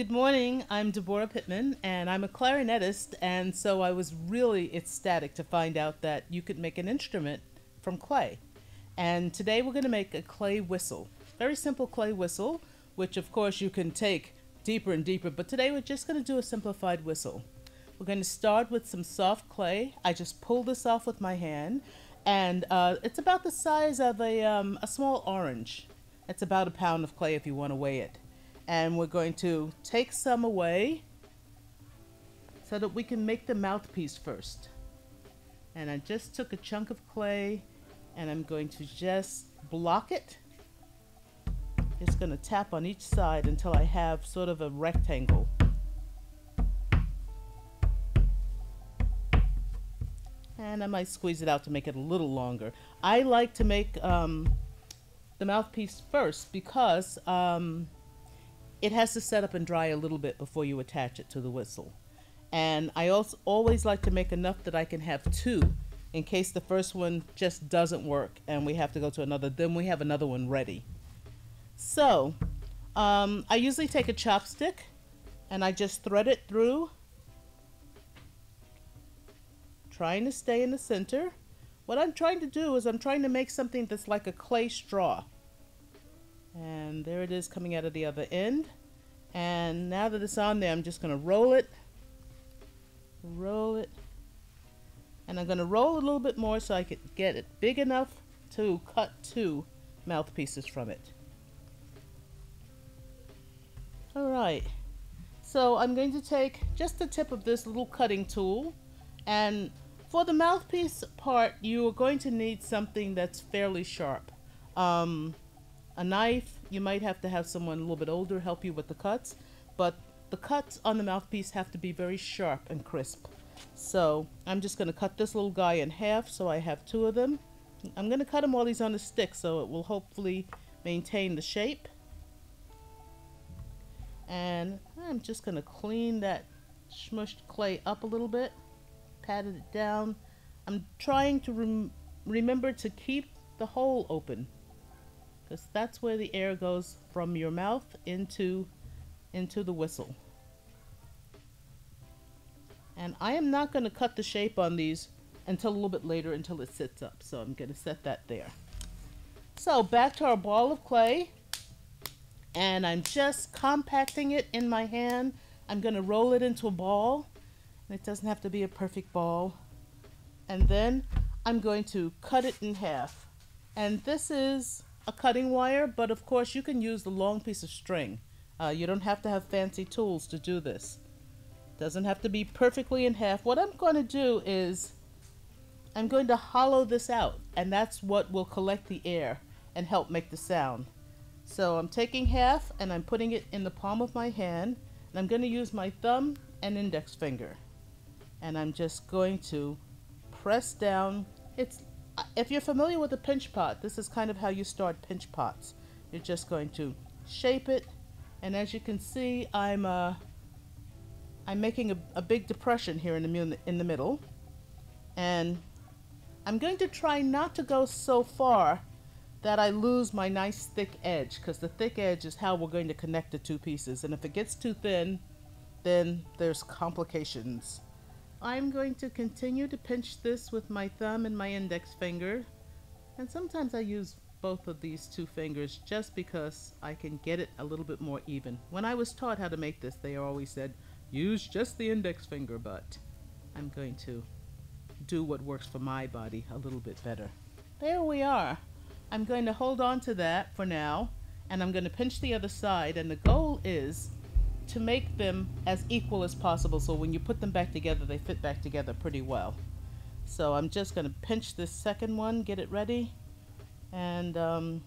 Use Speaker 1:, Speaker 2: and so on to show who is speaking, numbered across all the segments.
Speaker 1: Good morning. I'm Deborah Pittman, and I'm a clarinetist, and so I was really ecstatic to find out that you could make an instrument from clay. And today we're going to make a clay whistle. Very simple clay whistle, which of course you can take deeper and deeper, but today we're just going to do a simplified whistle. We're going to start with some soft clay. I just pull this off with my hand, and uh, it's about the size of a, um, a small orange. It's about a pound of clay if you want to weigh it and we're going to take some away so that we can make the mouthpiece first. And I just took a chunk of clay and I'm going to just block it. Just going to tap on each side until I have sort of a rectangle. And I might squeeze it out to make it a little longer. I like to make um, the mouthpiece first because um, it has to set up and dry a little bit before you attach it to the whistle. And I also always like to make enough that I can have two in case the first one just doesn't work and we have to go to another, then we have another one ready. So, um, I usually take a chopstick and I just thread it through, trying to stay in the center. What I'm trying to do is I'm trying to make something that's like a clay straw. And there it is coming out of the other end. And now that it's on there, I'm just going to roll it, roll it, and I'm going to roll a little bit more so I can get it big enough to cut two mouthpieces from it. Alright, so I'm going to take just the tip of this little cutting tool and for the mouthpiece part you are going to need something that's fairly sharp. Um, a knife, you might have to have someone a little bit older help you with the cuts, but the cuts on the mouthpiece have to be very sharp and crisp. So I'm just going to cut this little guy in half so I have two of them. I'm going to cut them while he's on the stick so it will hopefully maintain the shape. And I'm just going to clean that smushed clay up a little bit, patted it down. I'm trying to rem remember to keep the hole open because that's where the air goes from your mouth into into the whistle. And I am not going to cut the shape on these until a little bit later until it sits up. So I'm going to set that there. So back to our ball of clay. And I'm just compacting it in my hand. I'm going to roll it into a ball. It doesn't have to be a perfect ball. And then I'm going to cut it in half. And this is a cutting wire, but of course you can use the long piece of string. Uh, you don't have to have fancy tools to do this. Doesn't have to be perfectly in half. What I'm going to do is I'm going to hollow this out and that's what will collect the air and help make the sound. So I'm taking half and I'm putting it in the palm of my hand and I'm going to use my thumb and index finger and I'm just going to press down. It's if you're familiar with a pinch pot, this is kind of how you start pinch pots. You're just going to shape it, and as you can see, I'm uh, I'm making a, a big depression here in the in the middle, and I'm going to try not to go so far that I lose my nice thick edge, because the thick edge is how we're going to connect the two pieces, and if it gets too thin, then there's complications. I'm going to continue to pinch this with my thumb and my index finger. And sometimes I use both of these two fingers just because I can get it a little bit more even. When I was taught how to make this, they always said, use just the index finger, but I'm going to do what works for my body a little bit better. There we are. I'm going to hold on to that for now, and I'm going to pinch the other side, and the goal is to make them as equal as possible so when you put them back together they fit back together pretty well. So I'm just going to pinch this second one, get it ready. And um,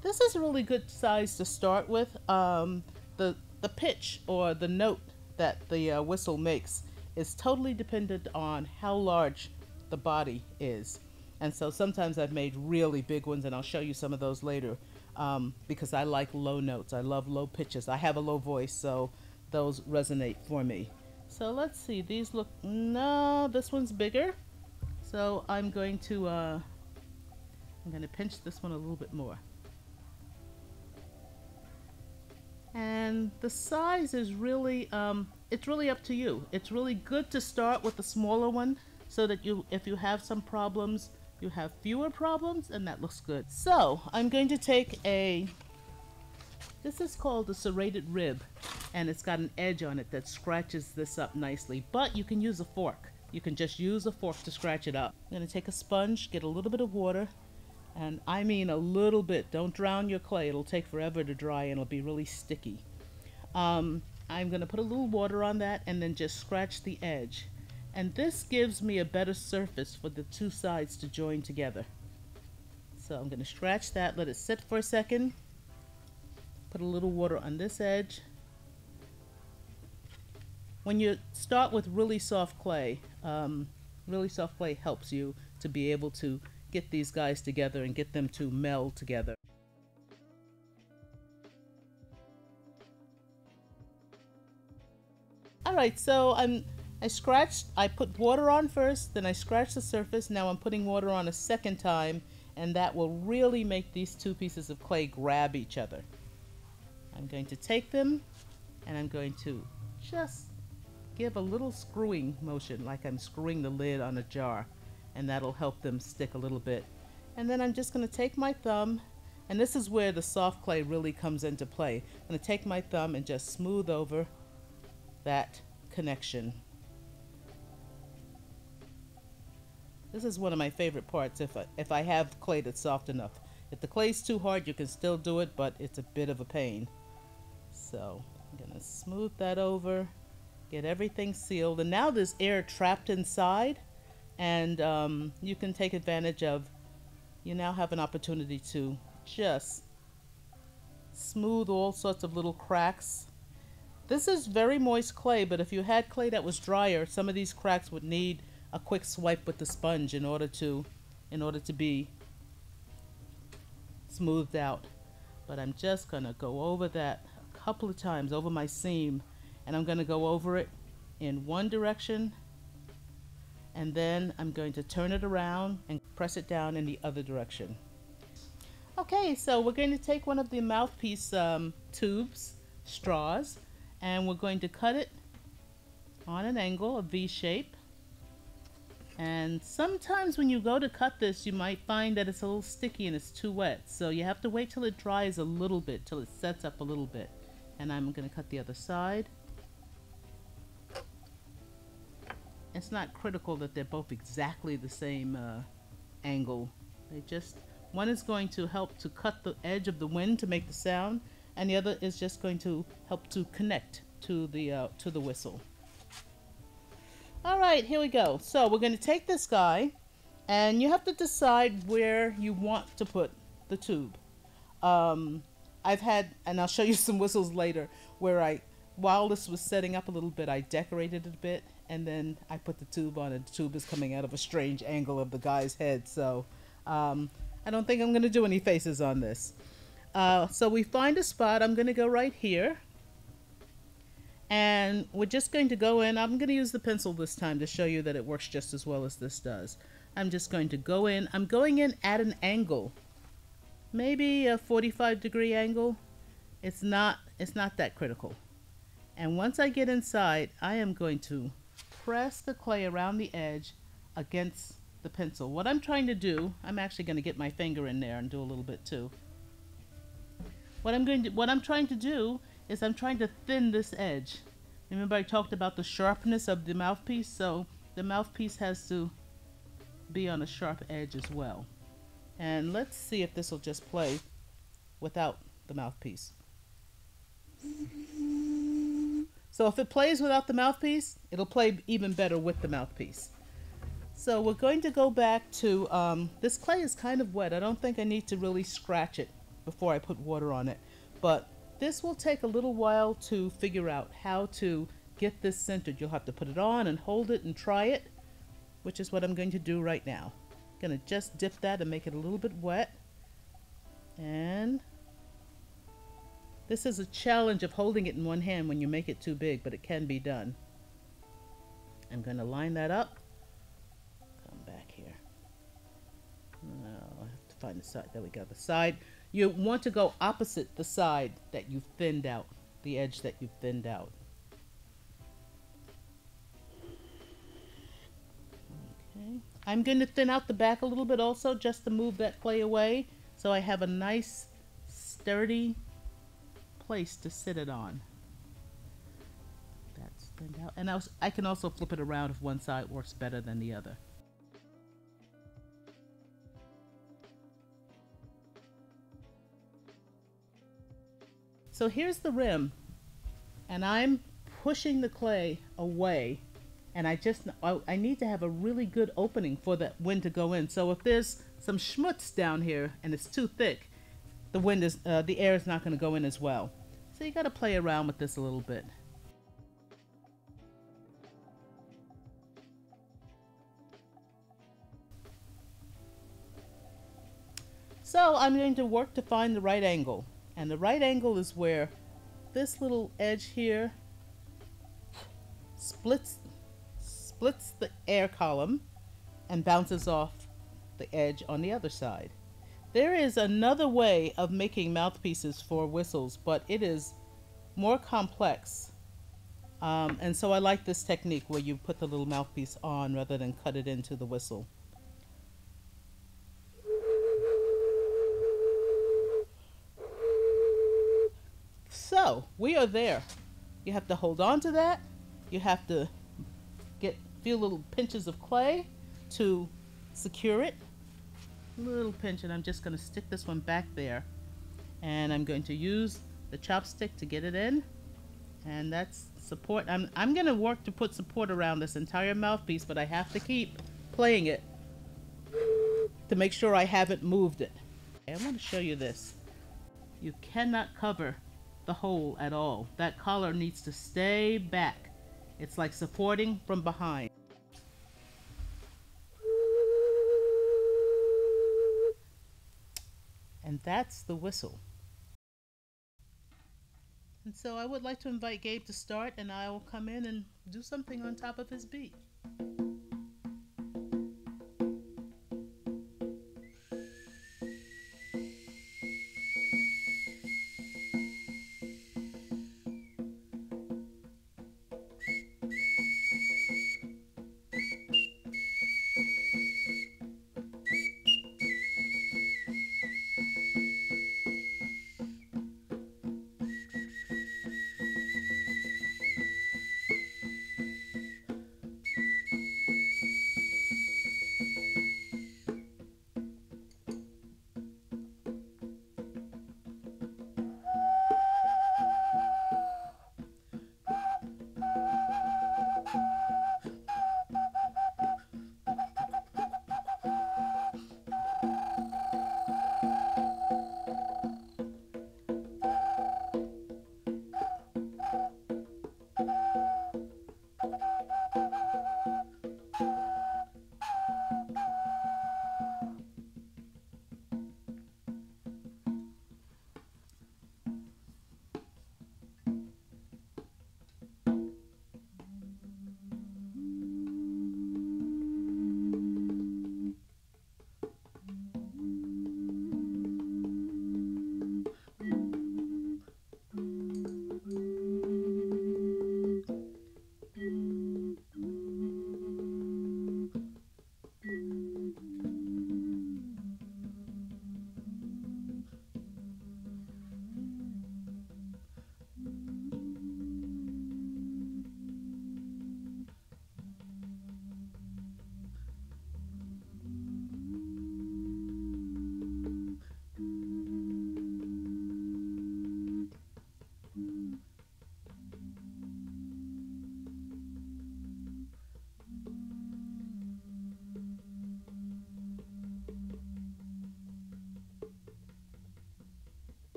Speaker 1: this is a really good size to start with. Um, the, the pitch or the note that the uh, whistle makes is totally dependent on how large the body is. And so sometimes I've made really big ones and I'll show you some of those later um, because I like low notes. I love low pitches. I have a low voice, so those resonate for me. So let's see, these look, no, this one's bigger. So I'm going to, uh, I'm going to pinch this one a little bit more. And the size is really, um, it's really up to you. It's really good to start with the smaller one so that you, if you have some problems, you have fewer problems and that looks good. So I'm going to take a, this is called a serrated rib and it's got an edge on it that scratches this up nicely, but you can use a fork. You can just use a fork to scratch it up. I'm gonna take a sponge, get a little bit of water, and I mean a little bit. Don't drown your clay. It'll take forever to dry and it'll be really sticky. Um, I'm gonna put a little water on that and then just scratch the edge. And this gives me a better surface for the two sides to join together. So I'm gonna scratch that, let it sit for a second. Put a little water on this edge. When you start with really soft clay, um, really soft clay helps you to be able to get these guys together and get them to meld together. Alright, so I'm I scratched, I put water on first, then I scratched the surface, now I'm putting water on a second time, and that will really make these two pieces of clay grab each other. I'm going to take them, and I'm going to just give a little screwing motion, like I'm screwing the lid on a jar, and that'll help them stick a little bit. And then I'm just going to take my thumb, and this is where the soft clay really comes into play. I'm going to take my thumb and just smooth over that connection. This is one of my favorite parts if I, if I have clay that's soft enough. If the clay's too hard, you can still do it, but it's a bit of a pain. So I'm to smooth that over, get everything sealed. And now there's air trapped inside, and um, you can take advantage of, you now have an opportunity to just smooth all sorts of little cracks. This is very moist clay, but if you had clay that was drier, some of these cracks would need a quick swipe with the sponge in order to in order to be smoothed out. But I'm just gonna go over that a couple of times over my seam and I'm gonna go over it in one direction and then I'm going to turn it around and press it down in the other direction. Okay, so we're going to take one of the mouthpiece um, tubes, straws, and we're going to cut it on an angle, a V shape. And sometimes when you go to cut this, you might find that it's a little sticky and it's too wet. So you have to wait till it dries a little bit, till it sets up a little bit. And I'm going to cut the other side. It's not critical that they're both exactly the same uh, angle. They just, one is going to help to cut the edge of the wind to make the sound, and the other is just going to help to connect to the, uh, to the whistle. All right, here we go. So we're going to take this guy and you have to decide where you want to put the tube. Um, I've had, and I'll show you some whistles later, where I, while this was setting up a little bit, I decorated it a bit and then I put the tube on and the tube is coming out of a strange angle of the guy's head. So um, I don't think I'm going to do any faces on this. Uh, so we find a spot. I'm going to go right here and we're just going to go in. I'm going to use the pencil this time to show you that it works just as well as this does. I'm just going to go in. I'm going in at an angle, maybe a 45 degree angle. It's not, it's not that critical. And once I get inside, I am going to press the clay around the edge against the pencil. What I'm trying to do, I'm actually going to get my finger in there and do a little bit too. What I'm going to, what I'm trying to do is I'm trying to thin this edge. Remember I talked about the sharpness of the mouthpiece, so the mouthpiece has to be on a sharp edge as well. And let's see if this will just play without the mouthpiece. So if it plays without the mouthpiece, it'll play even better with the mouthpiece. So we're going to go back to, um, this clay is kind of wet. I don't think I need to really scratch it before I put water on it. But this will take a little while to figure out how to get this centered. You'll have to put it on and hold it and try it, which is what I'm going to do right now. I'm going to just dip that and make it a little bit wet. And this is a challenge of holding it in one hand when you make it too big, but it can be done. I'm going to line that up. Come back here. No, I have to find the side. There we go. The side you want to go opposite the side that you thinned out the edge that you've thinned out. Okay. I'm going to thin out the back a little bit also just to move that clay away so I have a nice sturdy place to sit it on. That's thinned out. And I, was, I can also flip it around if one side works better than the other. So here's the rim, and I'm pushing the clay away, and I just I, I need to have a really good opening for the wind to go in. So if there's some schmutz down here and it's too thick, the wind is uh, the air is not going to go in as well. So you got to play around with this a little bit. So I'm going to work to find the right angle. And the right angle is where this little edge here splits splits the air column and bounces off the edge on the other side. There is another way of making mouthpieces for whistles, but it is more complex. Um, and so I like this technique where you put the little mouthpiece on rather than cut it into the whistle. So we are there. You have to hold on to that. You have to get few little pinches of clay to secure it. Little pinch, and I'm just going to stick this one back there. And I'm going to use the chopstick to get it in. And that's support. I'm, I'm going to work to put support around this entire mouthpiece, but I have to keep playing it to make sure I haven't moved it. I'm going to show you this. You cannot cover the hole at all. That collar needs to stay back. It's like supporting from behind. And that's the whistle. And so I would like to invite Gabe to start and I will come in and do something on top of his beat.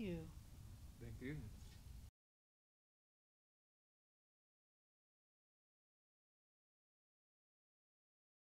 Speaker 1: You.
Speaker 2: Thank you.